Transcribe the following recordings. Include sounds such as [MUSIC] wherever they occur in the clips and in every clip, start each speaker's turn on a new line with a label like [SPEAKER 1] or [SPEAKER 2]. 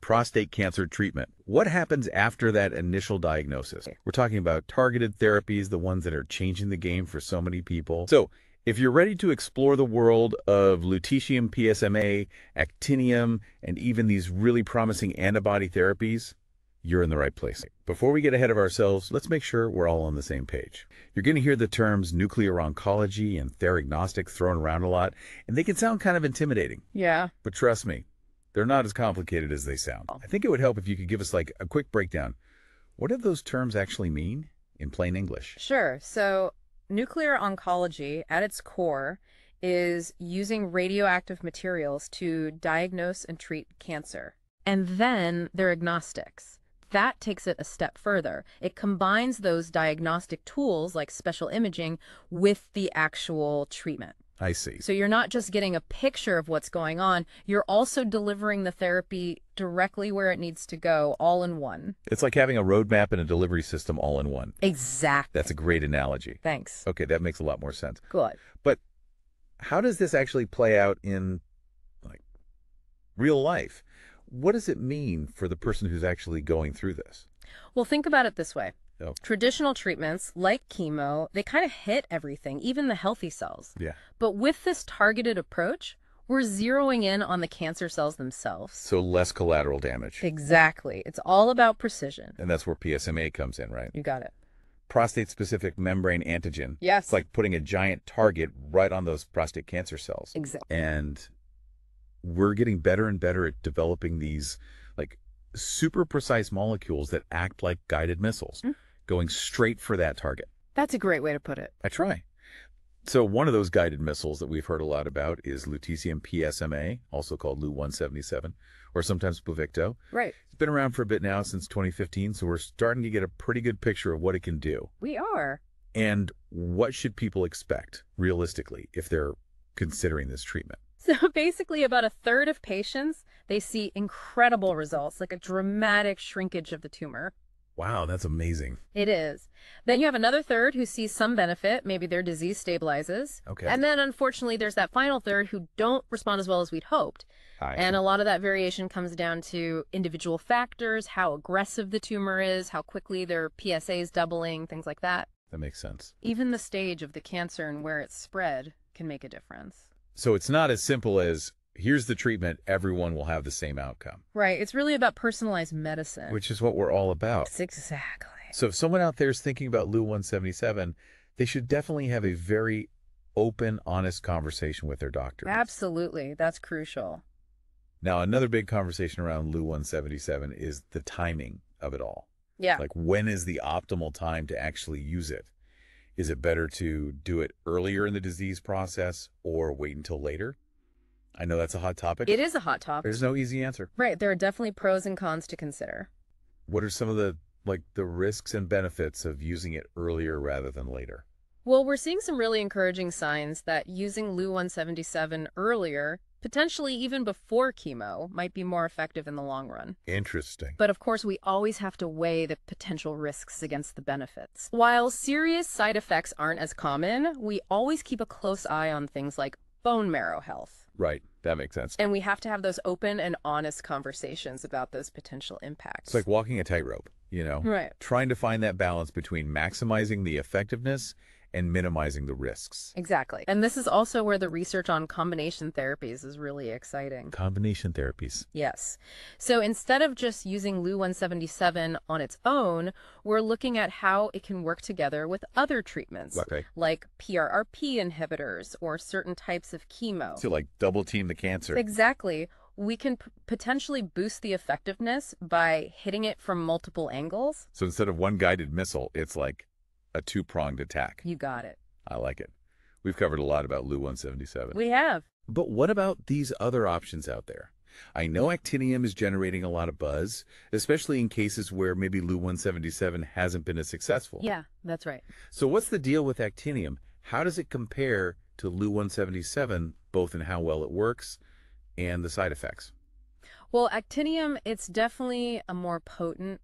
[SPEAKER 1] prostate cancer treatment. What happens after that initial diagnosis? We're talking about targeted therapies, the ones that are changing the game for so many people. So if you're ready to explore the world of lutetium PSMA, actinium, and even these really promising antibody therapies, you're in the right place. Before we get ahead of ourselves, let's make sure we're all on the same page. You're going to hear the terms nuclear oncology and theragnostic thrown around a lot, and they can sound kind of intimidating.
[SPEAKER 2] Yeah.
[SPEAKER 1] But trust me, they're not as complicated as they sound. I think it would help if you could give us like a quick breakdown. What do those terms actually mean in plain English?
[SPEAKER 2] Sure. So nuclear oncology at its core is using radioactive materials to diagnose and treat cancer. And then theragnostics. That takes it a step further. It combines those diagnostic tools like special imaging with the actual treatment.
[SPEAKER 1] I see.
[SPEAKER 2] So you're not just getting a picture of what's going on, you're also delivering the therapy directly where it needs to go, all in one.
[SPEAKER 1] It's like having a roadmap and a delivery system all in one.
[SPEAKER 2] Exactly.
[SPEAKER 1] That's a great analogy.
[SPEAKER 2] Thanks.
[SPEAKER 1] Okay, that makes a lot more sense.
[SPEAKER 2] Good.
[SPEAKER 1] But how does this actually play out in like real life? What does it mean for the person who's actually going through this?
[SPEAKER 2] Well, think about it this way.
[SPEAKER 1] Oh.
[SPEAKER 2] Traditional treatments, like chemo, they kind of hit everything, even the healthy cells.
[SPEAKER 1] Yeah.
[SPEAKER 2] But with this targeted approach, we're zeroing in on the cancer cells themselves.
[SPEAKER 1] So less collateral damage.
[SPEAKER 2] Exactly. It's all about precision.
[SPEAKER 1] And that's where PSMA comes in, right?
[SPEAKER 2] You got it.
[SPEAKER 1] Prostate-specific membrane antigen.
[SPEAKER 2] Yes.
[SPEAKER 1] It's like putting a giant target right on those prostate cancer cells.
[SPEAKER 2] Exactly.
[SPEAKER 1] And we're getting better and better at developing these like super precise molecules that act like guided missiles,
[SPEAKER 2] Mm.
[SPEAKER 1] Going straight for that target.
[SPEAKER 2] That's a great way to put it.
[SPEAKER 1] I try. So one of those guided missiles that we've heard a lot about is lutetium PSMA, also called Lu-177, or sometimes Pluvicto.
[SPEAKER 2] Right.
[SPEAKER 1] It's been around for a bit now, since 2015, so we're starting to get a pretty good picture of what it can do.
[SPEAKER 2] We are.
[SPEAKER 1] And what should people expect, realistically, if they're considering this treatment?
[SPEAKER 2] So [LAUGHS] basically, about a third of patients, they see incredible results, like a dramatic shrinkage of the tumor.
[SPEAKER 1] Wow, that's amazing.
[SPEAKER 2] It is. Then you have another third who sees some benefit, maybe their disease stabilizes.
[SPEAKER 1] Okay.
[SPEAKER 2] And then unfortunately, there's that final third who don't respond as well as we'd hoped.
[SPEAKER 1] I
[SPEAKER 2] And a lot of that variation comes down to individual factors, how aggressive the tumor is, how quickly their PSA is doubling, things like that.
[SPEAKER 1] that makes sense.
[SPEAKER 2] Even the stage of the cancer and where it's spread can make a difference.
[SPEAKER 1] So it's not as simple as here's the treatment, everyone will have the same outcome,
[SPEAKER 2] Right. It's really about personalized medicine.
[SPEAKER 1] which is what we're all about.
[SPEAKER 2] Yes, exactly.
[SPEAKER 1] So if someone out there is thinking about Lu-177, they should definitely have a very open, honest conversation with their doctor.
[SPEAKER 2] Absolutely. That's crucial.
[SPEAKER 1] Now, another big conversation around Lu-177 is the timing of it all.
[SPEAKER 2] Yeah.
[SPEAKER 1] Like, when is the optimal time to actually use it? Is it better to do it earlier in the disease process or wait until later? I know that's a hot topic.
[SPEAKER 2] it is a hot topic.
[SPEAKER 1] There's no easy answer.
[SPEAKER 2] Right. There are definitely pros and cons to consider.
[SPEAKER 1] What are some of the like the risks and benefits of using it earlier rather than later?
[SPEAKER 2] Well, we're seeing some really encouraging signs that using Lu 177 earlier, potentially even before chemo, might be more effective in the long run.
[SPEAKER 1] Interesting.
[SPEAKER 2] But of course, we always have to weigh the potential risks against the benefits. While serious side effects aren't as common, we always keep a close eye on things like bone marrow health.
[SPEAKER 1] Right. That makes sense.
[SPEAKER 2] And we have to have those open and honest conversations about those potential impacts.
[SPEAKER 1] It's like walking a tightrope, you know?
[SPEAKER 2] Right.
[SPEAKER 1] Trying to find that balance between maximizing the effectiveness and minimizing the risks.
[SPEAKER 2] Exactly. And this is also where the research on combination therapies is really exciting.
[SPEAKER 1] Combination therapies.
[SPEAKER 2] Yes. So instead of just using Lu 177 on its own, we're looking at how it can work together with other treatments,
[SPEAKER 1] Okay.
[SPEAKER 2] like PARP inhibitors or certain types of chemo.
[SPEAKER 1] To like double team the cancer.
[SPEAKER 2] Exactly. We can p- potentially boost the effectiveness by hitting it from multiple angles.
[SPEAKER 1] So instead of one guided missile, it's like a two-pronged attack.
[SPEAKER 2] You got it.
[SPEAKER 1] I like it. We've covered a lot about Lu-177.
[SPEAKER 2] We have.
[SPEAKER 1] But what about these other options out there? I know actinium is generating a lot of buzz, especially in cases where maybe Lu-177 hasn't been as successful.
[SPEAKER 2] Yeah, that's right.
[SPEAKER 1] So what's the deal with actinium? How does it compare to Lu-177, both in how well it works and the side effects?
[SPEAKER 2] Well, actinium, it's definitely a more potent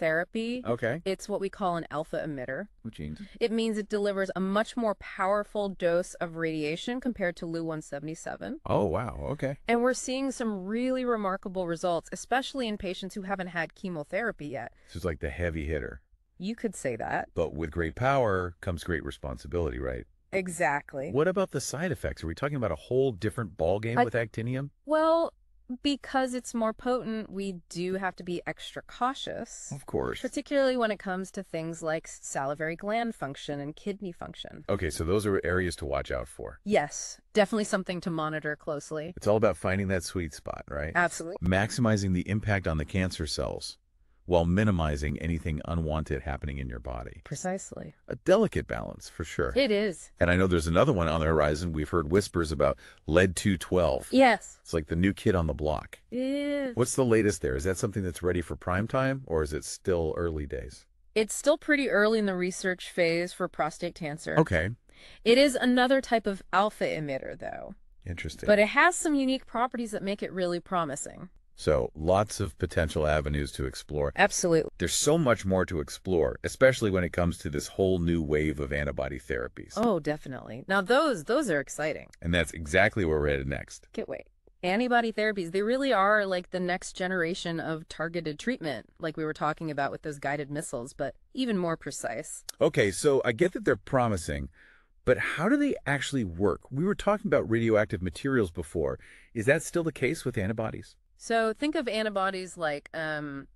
[SPEAKER 2] therapy.
[SPEAKER 1] Okay.
[SPEAKER 2] It's what we call an alpha emitter.
[SPEAKER 1] Which means?
[SPEAKER 2] It means it delivers a much more powerful dose of radiation compared to Lu 177.
[SPEAKER 1] Oh, wow. Okay.
[SPEAKER 2] And we're seeing some really remarkable results, especially in patients who haven't had chemotherapy yet.
[SPEAKER 1] This is like the heavy hitter.
[SPEAKER 2] You could say that.
[SPEAKER 1] But with great power comes great responsibility, right?
[SPEAKER 2] Exactly.
[SPEAKER 1] What about the side effects? Are we talking about a whole different ballgame with actinium?
[SPEAKER 2] Well, because it's more potent, we do have to be extra cautious,
[SPEAKER 1] Of course.
[SPEAKER 2] particularly when it comes to things like salivary gland function and kidney function.
[SPEAKER 1] Okay, so those are areas to watch out for.
[SPEAKER 2] Yes, definitely something to monitor closely.
[SPEAKER 1] It's all about finding that sweet spot, right?
[SPEAKER 2] Absolutely.
[SPEAKER 1] Maximizing the impact on the cancer cells while minimizing anything unwanted happening in your body.
[SPEAKER 2] Precisely.
[SPEAKER 1] A delicate balance, for sure.
[SPEAKER 2] It is.
[SPEAKER 1] And I know there's another one on the horizon. We've heard whispers about lead 212.
[SPEAKER 2] Yes.
[SPEAKER 1] It's like the new kid on the block.
[SPEAKER 2] It is.
[SPEAKER 1] What's the latest there? Is that something that's ready for prime time or is it still early days?
[SPEAKER 2] It's still pretty early in the research phase for prostate cancer.
[SPEAKER 1] Okay.
[SPEAKER 2] It is another type of alpha emitter, though,
[SPEAKER 1] Interesting.
[SPEAKER 2] but it has some unique properties that make it really promising.
[SPEAKER 1] So lots of potential avenues to explore.
[SPEAKER 2] Absolutely.
[SPEAKER 1] There's so much more to explore, especially when it comes to this whole new wave of antibody therapies.
[SPEAKER 2] Oh, definitely. Now those those are exciting.
[SPEAKER 1] And that's exactly where we're headed next.
[SPEAKER 2] Can't wait. Antibody therapies, they really are like the next generation of targeted treatment, like we were talking about with those guided missiles, but even more precise.
[SPEAKER 1] Okay, so I get that they're promising, but how do they actually work? We were talking about radioactive materials before. Is that still the case with antibodies?
[SPEAKER 2] So think of antibodies like um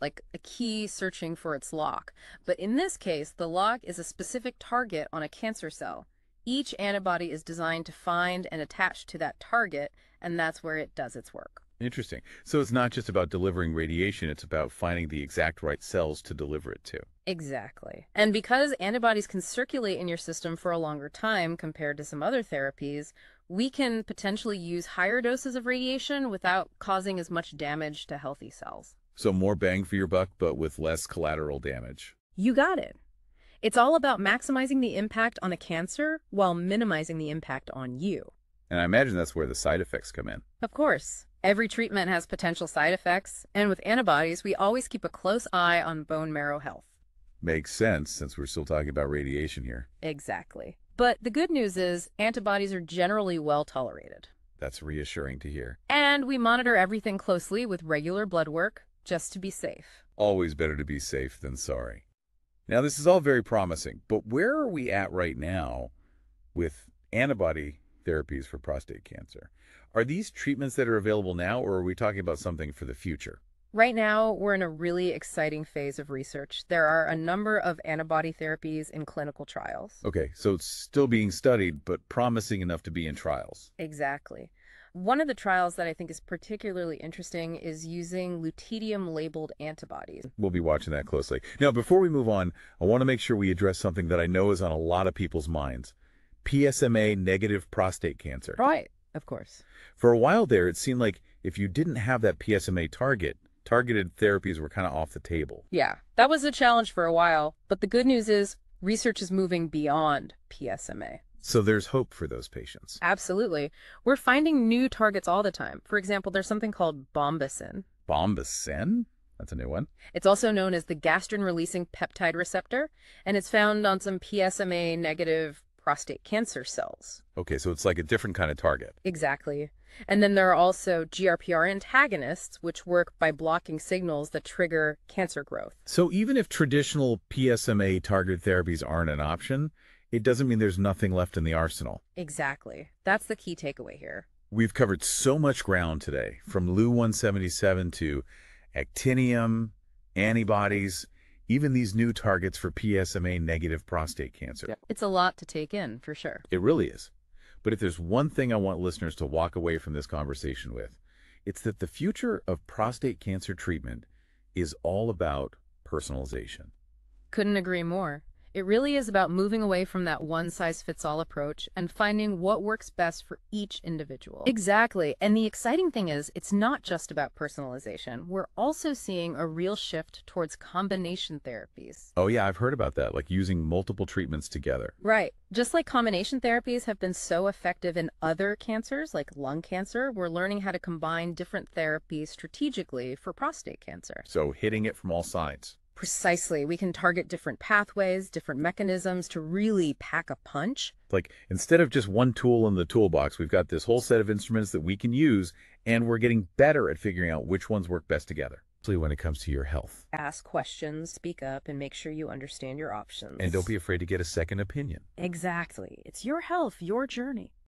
[SPEAKER 2] like a key searching for its lock. But in this case, the lock is a specific target on a cancer cell. Each antibody is designed to find and attach to that target, and that's where it does its work.
[SPEAKER 1] Interesting. So it's not just about delivering radiation, it's about finding the exact right cells to deliver it to.
[SPEAKER 2] Exactly. And because antibodies can circulate in your system for a longer time compared to some other therapies, we can potentially use higher doses of radiation without causing as much damage to healthy cells.
[SPEAKER 1] So more bang for your buck, but with less collateral damage.
[SPEAKER 2] You got it. It's all about maximizing the impact on a cancer while minimizing the impact on you.
[SPEAKER 1] And I imagine that's where the side effects come in.
[SPEAKER 2] Of course, every treatment has potential side effects, and with antibodies, we always keep a close eye on bone marrow health.
[SPEAKER 1] Makes sense since we're still talking about radiation here.
[SPEAKER 2] Exactly. But the good news is antibodies are generally well tolerated.
[SPEAKER 1] That's reassuring to hear.
[SPEAKER 2] And we monitor everything closely with regular blood work just to be safe.
[SPEAKER 1] Always better to be safe than sorry. Now, this is all very promising, but where are we at right now with antibody therapies for prostate cancer? Are these treatments that are available now, or are we talking about something for the future?
[SPEAKER 2] Right now, we're in a really exciting phase of research. There are a number of antibody therapies in clinical trials.
[SPEAKER 1] Okay, so it's still being studied, but promising enough to be in trials.
[SPEAKER 2] Exactly. One of the trials that I think is particularly interesting is using lutetium labeled antibodies.
[SPEAKER 1] We'll be watching that closely. Now, before we move on, I want to make sure we address something that I know is on a lot of people's minds PSMA negative prostate cancer.
[SPEAKER 2] Right, of course.
[SPEAKER 1] For a while there, it seemed like if you didn't have that PSMA target, targeted therapies were kind of off the table.
[SPEAKER 2] Yeah, that was a challenge for a while, but the good news is research is moving beyond PSMA.
[SPEAKER 1] So there's hope for those patients.
[SPEAKER 2] Absolutely. We're finding new targets all the time. For example, there's something called bombesin.
[SPEAKER 1] Bombesin? That's a new one.
[SPEAKER 2] It's also known as the gastrin-releasing peptide receptor, and it's found on some PSMA negative prostate cancer cells.
[SPEAKER 1] Okay, so it's like a different kind of target.
[SPEAKER 2] Exactly. And then there are also GRPR antagonists, which work by blocking signals that trigger cancer growth.
[SPEAKER 1] So even if traditional PSMA targeted therapies aren't an option, it doesn't mean there's nothing left in the arsenal.
[SPEAKER 2] Exactly. That's the key takeaway here.
[SPEAKER 1] We've covered so much ground today, from Lu-177 to actinium, antibodies, even these new targets for PSMA negative prostate cancer.
[SPEAKER 2] It's a lot to take in, for sure.
[SPEAKER 1] It really is. But if there's one thing I want listeners to walk away from this conversation with, it's that the future of prostate cancer treatment is all about personalization.
[SPEAKER 2] Couldn't agree more. It really is about moving away from that one size fits all approach and finding what works best for each individual. Exactly. And the exciting thing is, it's not just about personalization. We're also seeing a real shift towards combination therapies.
[SPEAKER 1] Oh yeah, I've heard about that, like using multiple treatments together.
[SPEAKER 2] Right. Just like combination therapies have been so effective in other cancers, like lung cancer, we're learning how to combine different therapies strategically for prostate cancer.
[SPEAKER 1] So hitting it from all sides.
[SPEAKER 2] Precisely. We can target different pathways, different mechanisms to really pack a punch.
[SPEAKER 1] Like instead of just one tool in the toolbox, we've got this whole set of instruments that we can use, and we're getting better at figuring out which ones work best together, especially when it comes to your health.
[SPEAKER 2] Ask questions, speak up, and make sure you understand your options.
[SPEAKER 1] And don't be afraid to get a second opinion.
[SPEAKER 2] Exactly. It's your health, your journey.